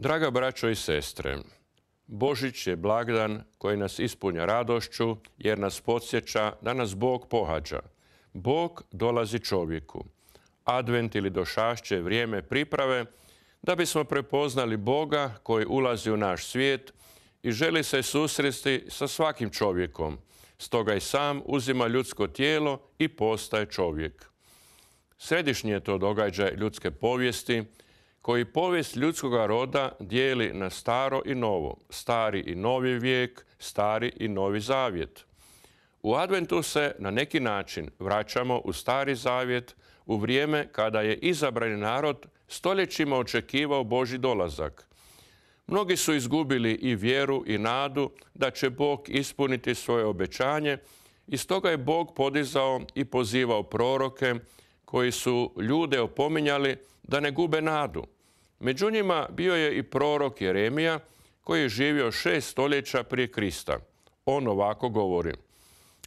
Draga braćo i sestre, Božić je blagdan koji nas ispunja radošću jer nas podsjeća da nas Bog pohađa. Bog dolazi čovjeku. Advent ili došašće je vrijeme priprave da bismo prepoznali Boga koji ulazi u naš svijet i želi se susresti sa svakim čovjekom. Stoga i sam uzima ljudsko tijelo i postaje čovjek. Središnji je to događaj ljudske povijesti koji povijest ljudskog roda dijeli na staro i novo, stari i novi vijek, stari i novi zavjet. U adventu se na neki način vraćamo u stari zavjet u vrijeme kada je izabrani narod stoljećima očekivao Boži dolazak. Mnogi su izgubili i vjeru i nadu da će Bog ispuniti svoje obećanje i stoga je Bog podizao i pozivao proroke koji su ljude opominjali da ne gube nadu. Među njima bio je i prorok Jeremija koji je živio šest stoljeća prije Krista. On ovako govori.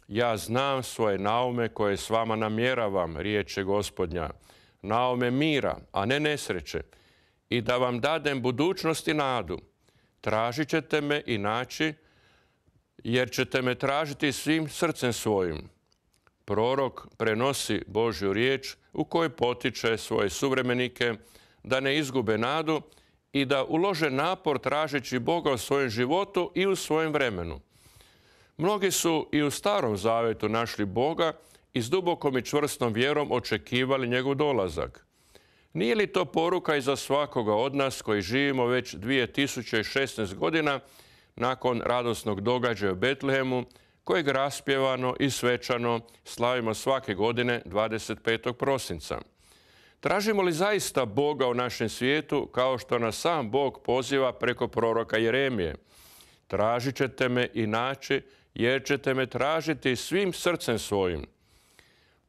Ja znam svoje naume koje s vama namjeravam, riječe gospodnja, naume mira, a ne nesreće, i da vam dadem budućnost i nadu. Tražit ćete me i naći, jer ćete me tražiti svim srcem svojim. Prorok prenosi Božju riječ u kojoj potiče svoje suvremenike da ne izgube nadu i da ulože napor tražeći Boga u svojem životu i u svojem vremenu. Mnogi su i u starom zavetu našli Boga i s dubokom i čvrstom vjerom očekivali njegov dolazak. Nije li to poruka i za svakoga od nas koji živimo već 2016 godina nakon radosnog događaja u Betlehemu, kojeg raspjevano i svečano slavimo svake godine 25. prosinca? Tražimo li zaista Boga u našem svijetu kao što nas sam Bog poziva preko proroka Jeremije? Tražit ćete me i naći jer ćete me tražiti svim srcem svojim.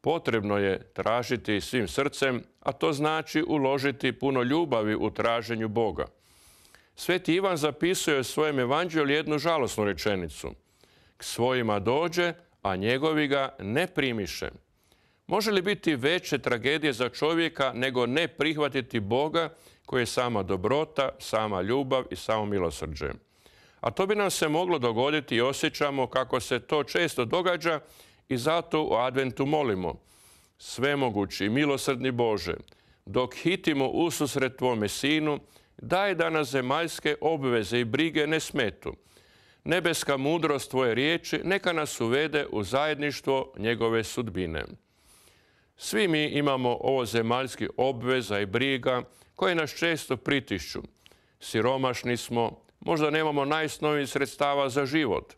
Potrebno je tražiti svim srcem, a to znači uložiti puno ljubavi u traženju Boga. Sveti Ivan zapisuje u svojem evanđelju jednu žalosnu rečenicu. K svojima dođe, a njegovi ga ne primiše. Može li biti veće tragedije za čovjeka nego ne prihvatiti Boga koji je sama dobrota, sama ljubav i samo milosrđe? A to bi nam se moglo dogoditi i osjećamo kako se to često događa i zato u adventu molimo. Svemogući, milosrdni Bože, dok hitimo ususret Tvome Sinu, daj da nas zemaljske obveze i brige ne smetu. Nebeska mudrost Tvoje riječi neka nas uvede u zajedništvo njegove sudbine. Svi mi imamo ovo zemaljski obveza i briga koje nas često pritišću. Siromašni smo, možda nemamo najsnovijih sredstava za život.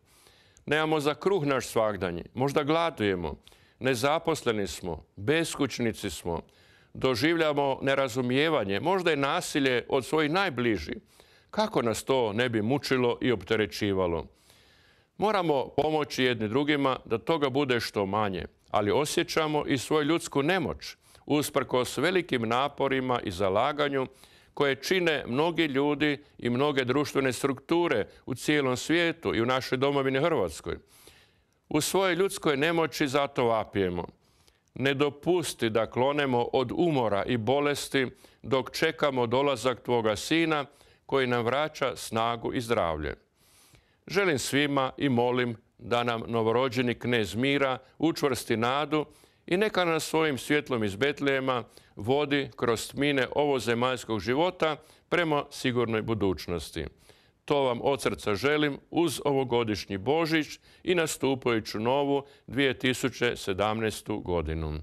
Nemamo za kruh naš svagdanji, možda gladujemo, nezaposleni smo, beskućnici smo, doživljamo nerazumijevanje, možda i nasilje od svojih najbližih. Kako nas to ne bi mučilo i opterećivalo? Moramo pomoći jedni drugima da toga bude što manje ali osjećamo i svoju ljudsku nemoć usprkos velikim naporima i zalaganju koje čine mnogi ljudi i mnoge društvene strukture u cijelom svijetu i u našoj domovini Hrvatskoj. U svojoj ljudskoj nemoći zato vapijemo. Ne dopusti da klonemo od umora i bolesti dok čekamo dolazak Tvoga Sina koji nam vraća snagu i zdravlje. Želim svima i molim da nam novorođeni knez mira učvrsti nadu i neka nas svojim svjetlom iz Betlejema vodi kroz tmine zemaljskog života prema sigurnoj budućnosti. To vam od srca želim uz ovogodišnji Božić i nastupajuću novu 2017. godinu.